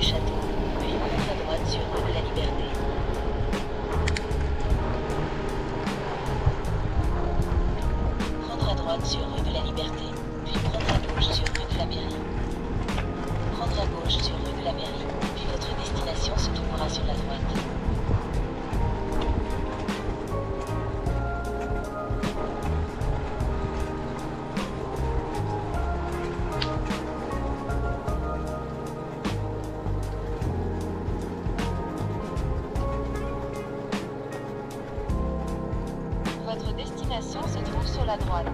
du château, puis monte à droite sur rue de la Liberté. Prendre à droite sur rue de la Liberté, puis prendre à gauche sur rue de la Mairie. Prendre à gauche sur rue de la Mairie. se trouve sur la droite.